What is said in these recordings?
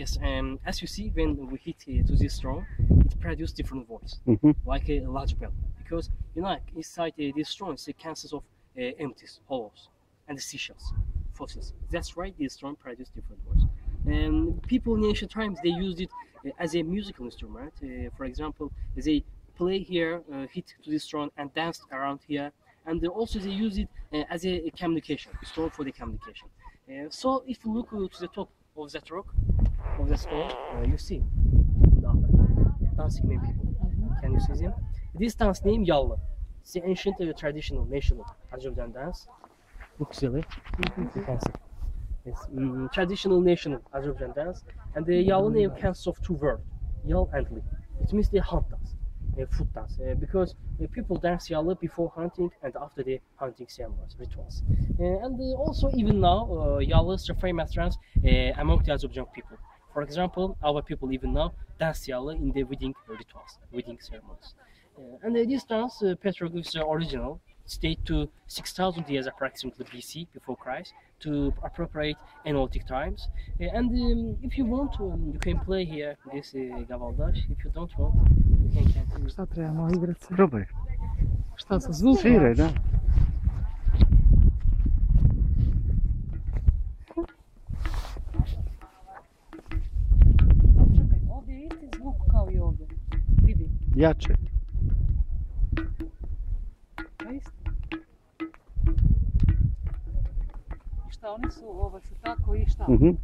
Yes, um, as you see, when we hit uh, to this stone, it produces different voice, Mhm. like a large bell. Because you know, inside uh, this stone, it consists of uh, empties, hollows, and seashells, fossils. That's why this stone produces different voice. And people in ancient times they used it uh, as a musical instrument. Uh, for example, they play here, uh, hit to this stone, and dance around here. And they also they use it uh, as a, a communication, stone for the communication. Uh, so if you look to the top of that rock, of the stone, uh, you see dancing men people. Can you see them? This dance name Yallı. It's the ancient uh, traditional national Azerbaijan dance. Look silly. It's mm, traditional national Azerbaijan dance. And the Yallı name consists of two words, Yal and Li. It means the hunt dance, uh. Uh, because uh, people dance Yallı before hunting and after the hunting ceremonies, rituals. And also even now, Yallı is a famous dance among the Azerbaijan people. For example, our people even now dance Yallı in the wedding rituals, wedding ceremonies. And this dance, uh, petroglyphs original, date to 6,000 years approximately BC, before Christ, to appropriate Neolithic times. Uh, and um, if you want, um, you can play here this uh, gavaldash. If you don't want, you can continue. Šta trebamo igrati se? Probaj. Šta sa zvukom? Sviraj, da. jače. Šta oni su, ovo su tako i šta? Uh -huh.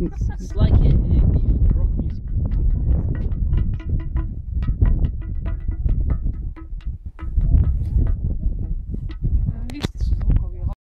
It's like a, a